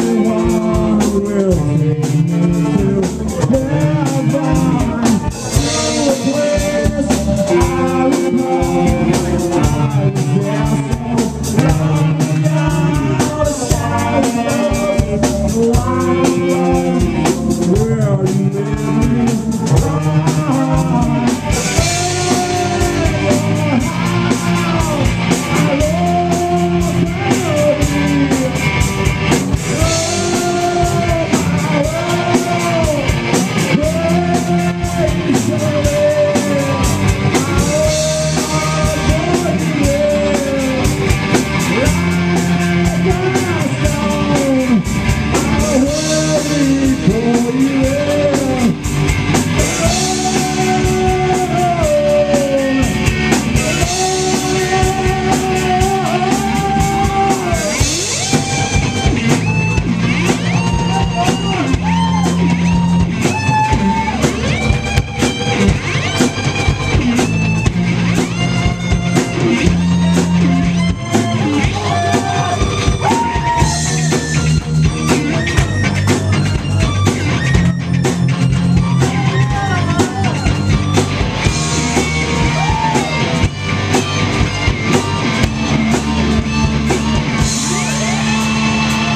Never, never, never, place.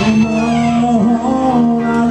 I'm